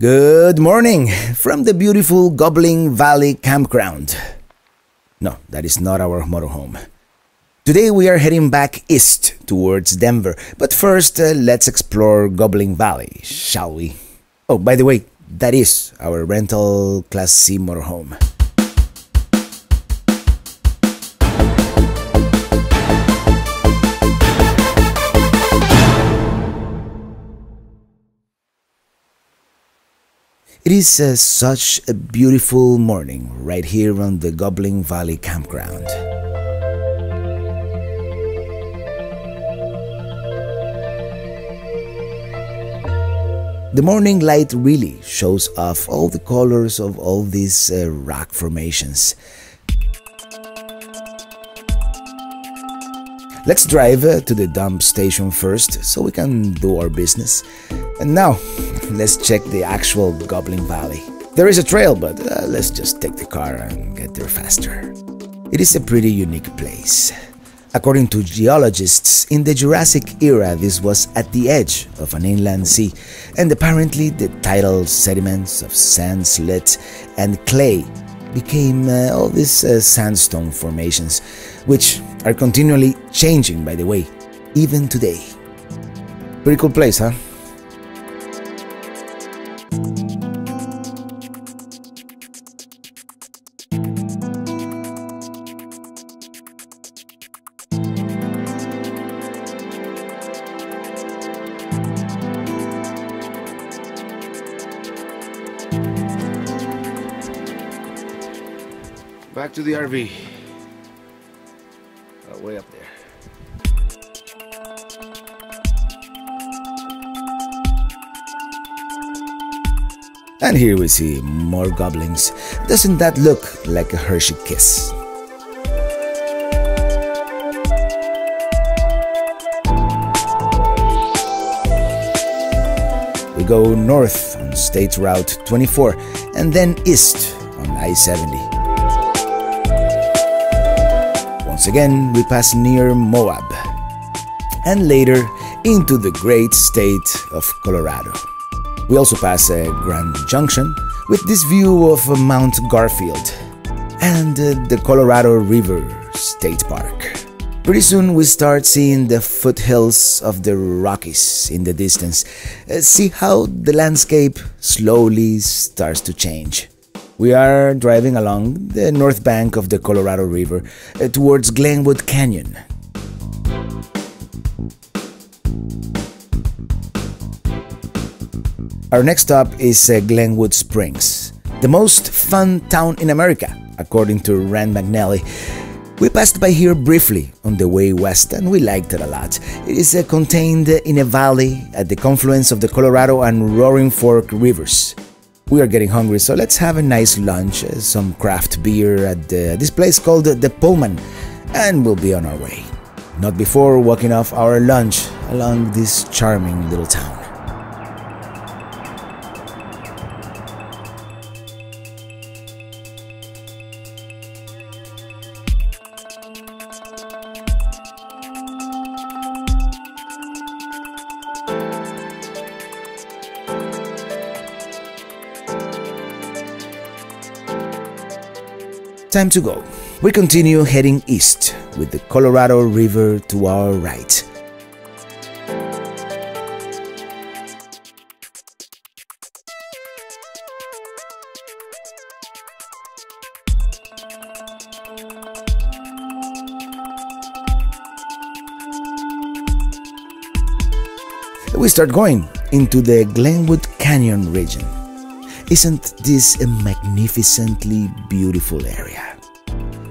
Good morning from the beautiful Goblin Valley Campground. No, that is not our motorhome. Today we are heading back east towards Denver, but first uh, let's explore Goblin Valley, shall we? Oh, by the way, that is our rental Class C motorhome. It is uh, such a beautiful morning right here on the Goblin Valley campground. The morning light really shows off all the colors of all these uh, rock formations. Let's drive uh, to the dump station first so we can do our business. And now, let's check the actual Goblin Valley. There is a trail, but uh, let's just take the car and get there faster. It is a pretty unique place. According to geologists, in the Jurassic era, this was at the edge of an inland sea, and apparently the tidal sediments of sand, slit, and clay became uh, all these uh, sandstone formations, which are continually changing, by the way, even today. Pretty cool place, huh? back to the RV. Uh, way up there. And here we see more goblins. Doesn't that look like a Hershey kiss? We go north on State Route 24 and then east on I-70. Again, we pass near Moab and later into the great state of Colorado. We also pass a Grand Junction with this view of uh, Mount Garfield and uh, the Colorado River State Park. Pretty soon we start seeing the foothills of the Rockies in the distance. Uh, see how the landscape slowly starts to change. We are driving along the north bank of the Colorado River uh, towards Glenwood Canyon. Our next stop is uh, Glenwood Springs, the most fun town in America, according to Rand McNally. We passed by here briefly on the way west and we liked it a lot. It is uh, contained in a valley at the confluence of the Colorado and Roaring Fork rivers. We are getting hungry, so let's have a nice lunch, uh, some craft beer at the, this place called the Pullman, and we'll be on our way. Not before walking off our lunch along this charming little town. Time to go. We continue heading east with the Colorado River to our right. We start going into the Glenwood Canyon region. Isn't this a magnificently beautiful area?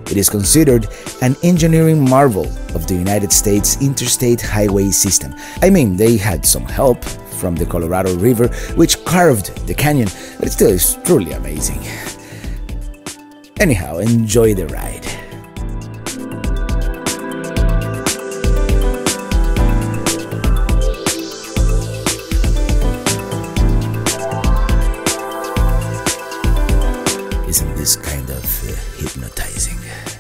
It is considered an engineering marvel of the United States interstate highway system. I mean, they had some help from the Colorado River, which carved the canyon, but it still is truly amazing. Anyhow, enjoy the ride. Hypnotizing?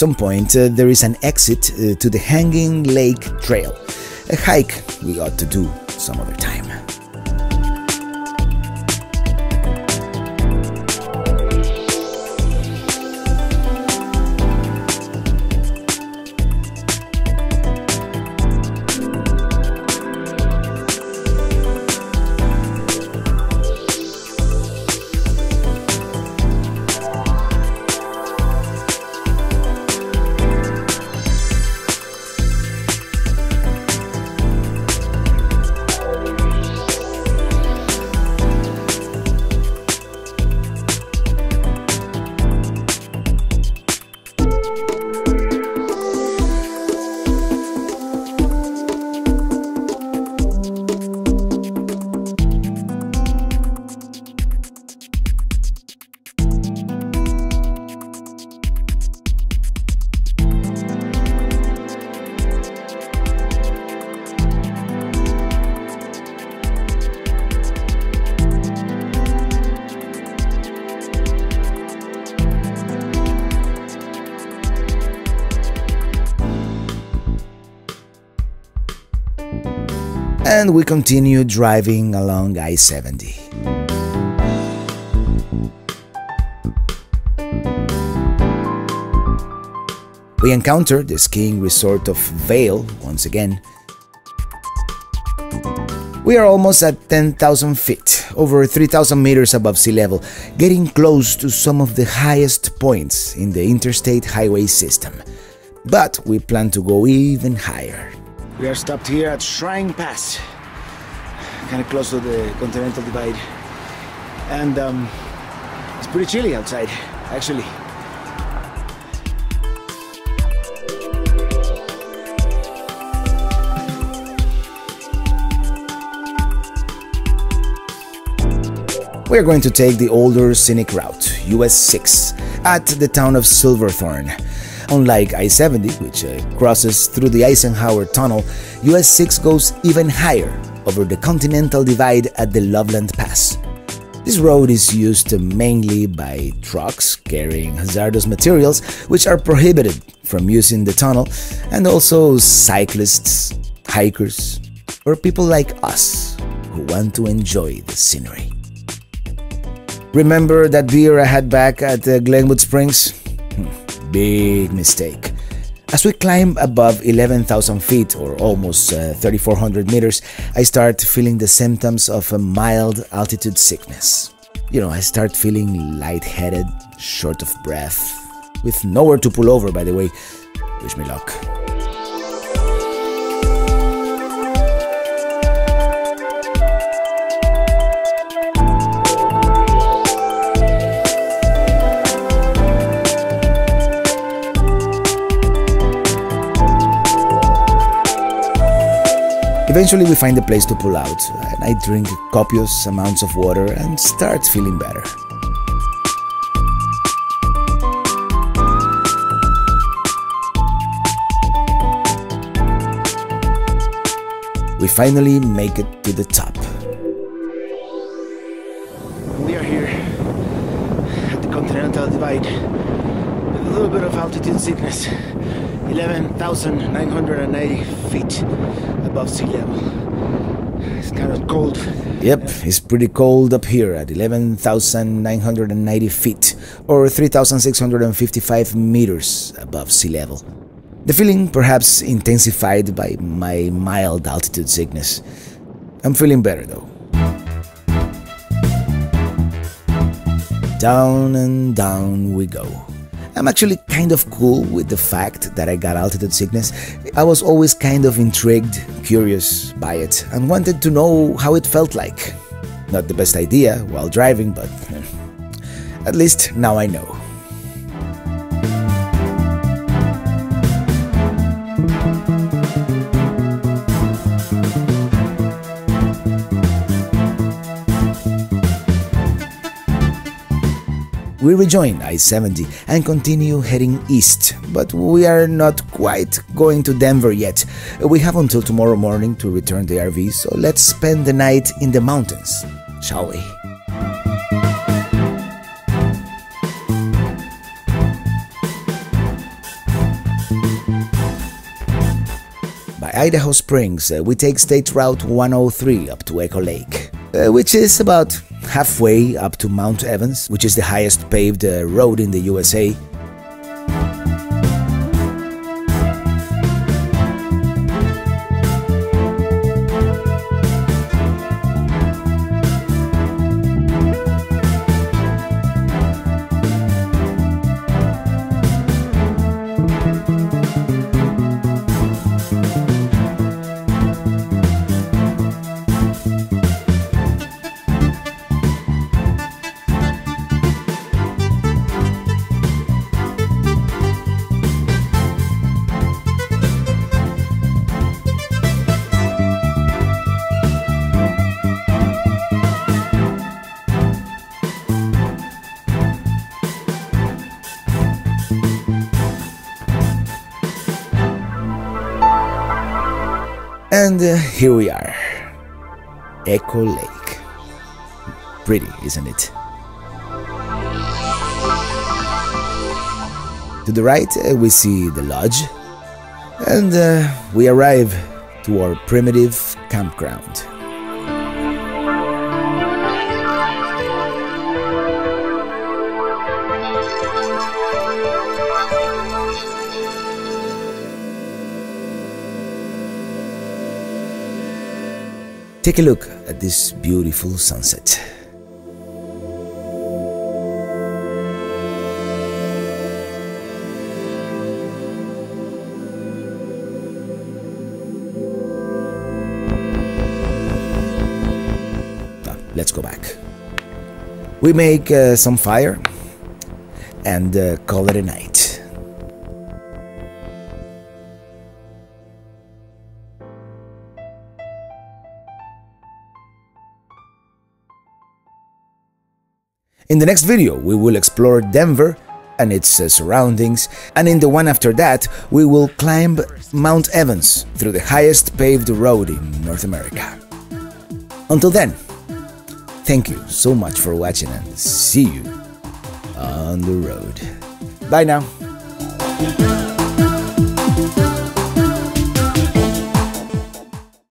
Some point, uh, there is an exit uh, to the Hanging Lake Trail, a hike we ought to do some other time. And we continue driving along I 70. We encounter the skiing resort of Vail once again. We are almost at 10,000 feet, over 3,000 meters above sea level, getting close to some of the highest points in the interstate highway system. But we plan to go even higher. We are stopped here at Shrine Pass, kind of close to the Continental Divide. And um, it's pretty chilly outside, actually. We are going to take the older scenic route, US 6, at the town of Silverthorne. Unlike I-70, which uh, crosses through the Eisenhower Tunnel, US 6 goes even higher over the Continental Divide at the Loveland Pass. This road is used mainly by trucks carrying hazardous materials which are prohibited from using the tunnel and also cyclists, hikers, or people like us who want to enjoy the scenery. Remember that beer I had back at uh, Glenwood Springs? Big mistake. As we climb above 11,000 feet or almost uh, 3,400 meters, I start feeling the symptoms of a mild altitude sickness. You know, I start feeling lightheaded, short of breath, with nowhere to pull over, by the way. Wish me luck. Eventually, we find a place to pull out, and I drink copious amounts of water and start feeling better. We finally make it to the top. We are here at the Continental Divide with a little bit of altitude sickness. 11,990 feet above sea level. It's kind of cold. Yep, it's pretty cold up here at 11,990 feet or 3,655 meters above sea level. The feeling perhaps intensified by my mild altitude sickness. I'm feeling better though. Down and down we go. I'm actually kind of cool with the fact that I got altitude sickness. I was always kind of intrigued, curious by it, and wanted to know how it felt like. Not the best idea while driving, but eh, at least now I know. We rejoin I 70 and continue heading east, but we are not quite going to Denver yet. We have until tomorrow morning to return the RV, so let's spend the night in the mountains, shall we? By Idaho Springs, uh, we take State Route 103 up to Echo Lake, uh, which is about halfway up to Mount Evans, which is the highest paved uh, road in the USA. And uh, here we are. Echo Lake. Pretty, isn't it? To the right, uh, we see the lodge, and uh, we arrive to our primitive campground. Take a look at this beautiful sunset. Now, let's go back. We make uh, some fire and uh, call it a night. In the next video, we will explore Denver and its uh, surroundings, and in the one after that, we will climb Mount Evans through the highest paved road in North America. Until then, thank you so much for watching and see you on the road. Bye now.